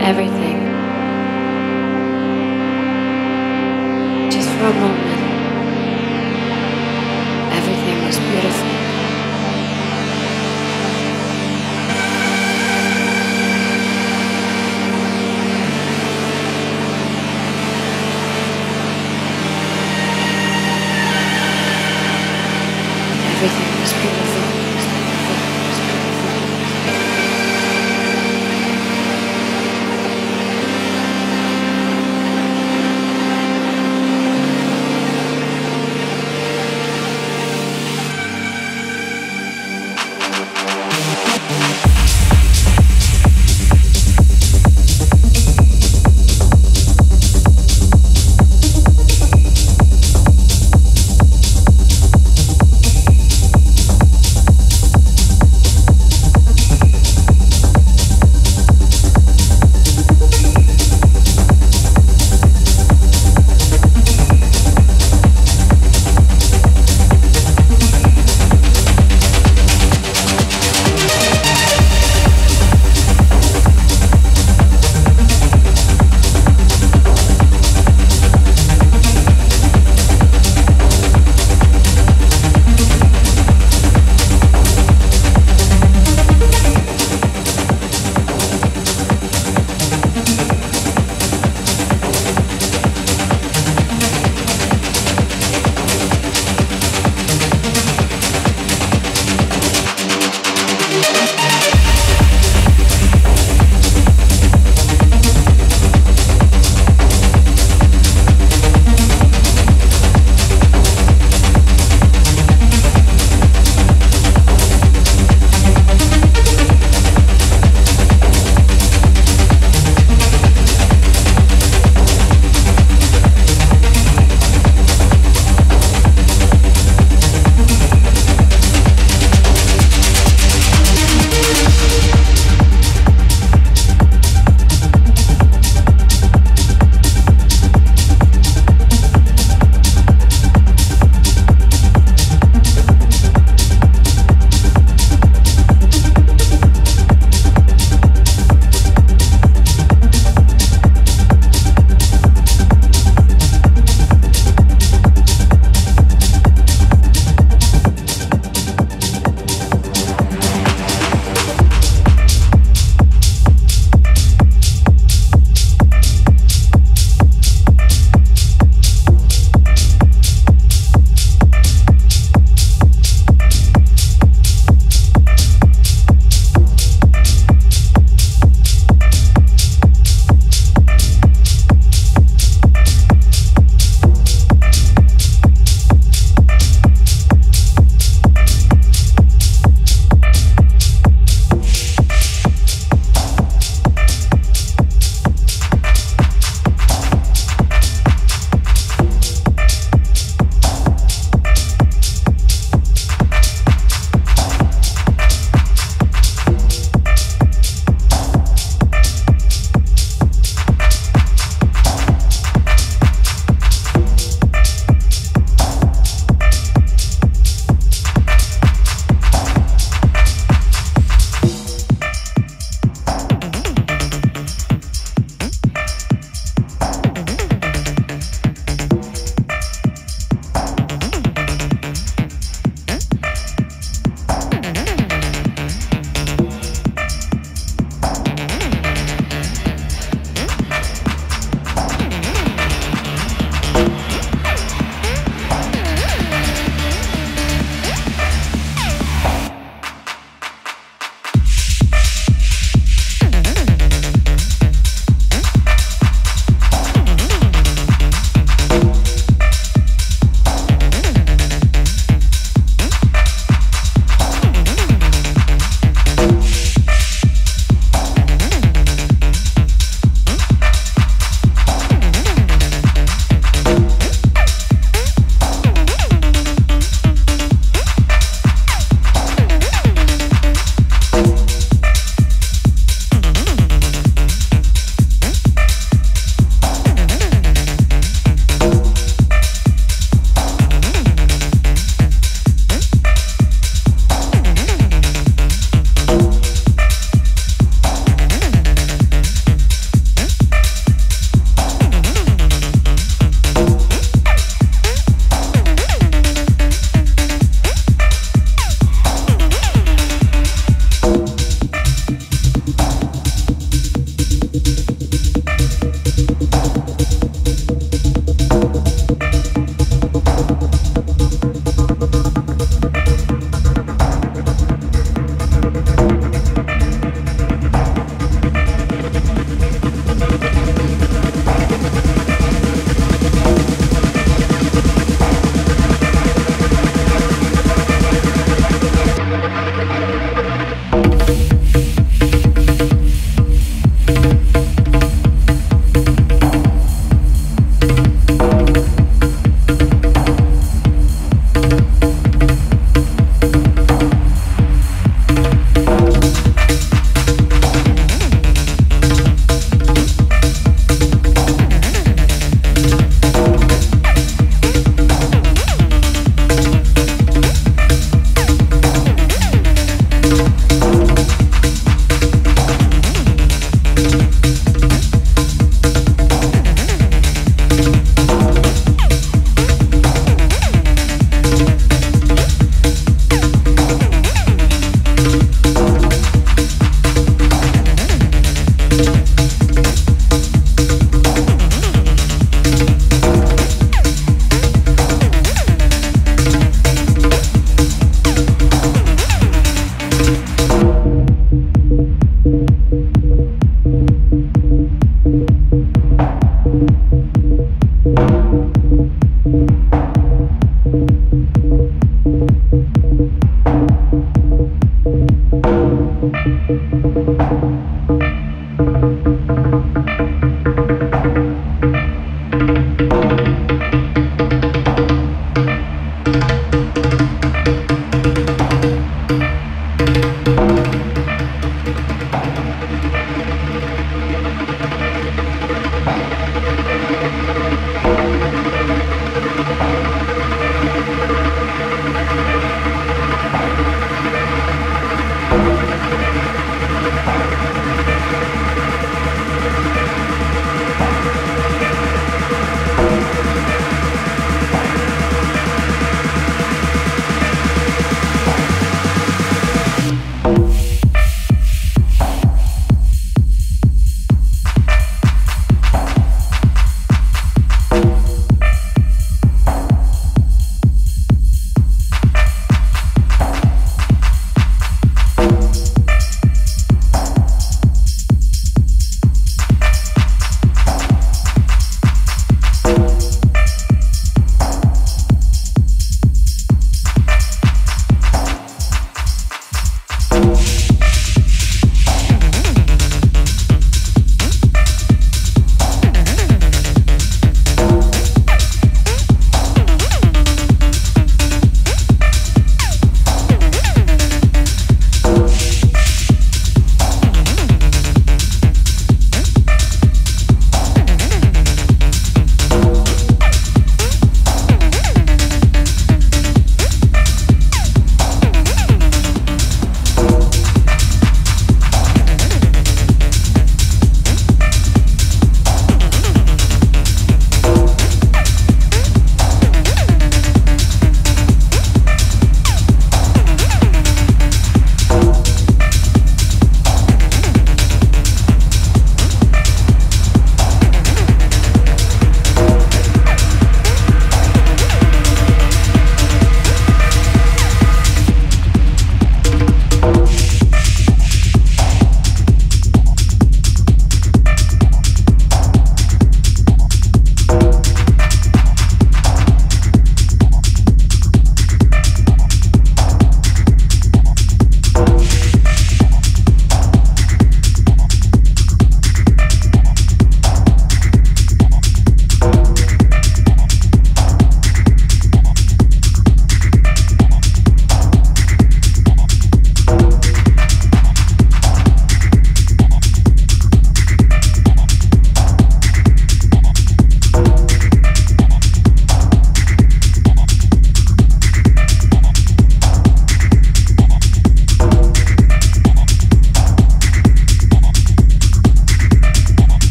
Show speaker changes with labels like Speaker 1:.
Speaker 1: everything. Just for a moment,